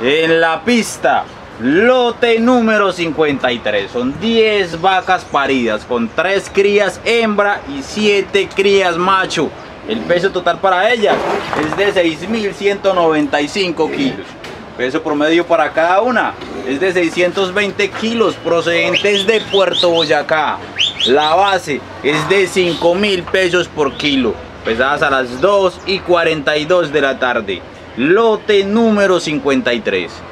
en la pista. Lote número 53. Son 10 vacas paridas con 3 crías hembra y 7 crías macho. El peso total para ellas es de 6.195 kilos. Peso promedio para cada una es de 620 kilos procedentes de Puerto Boyacá. La base es de 5 mil pesos por kilo. Pesadas a las 2 y 42 de la tarde. Lote número 53.